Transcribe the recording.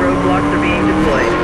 roadblocks are being deployed.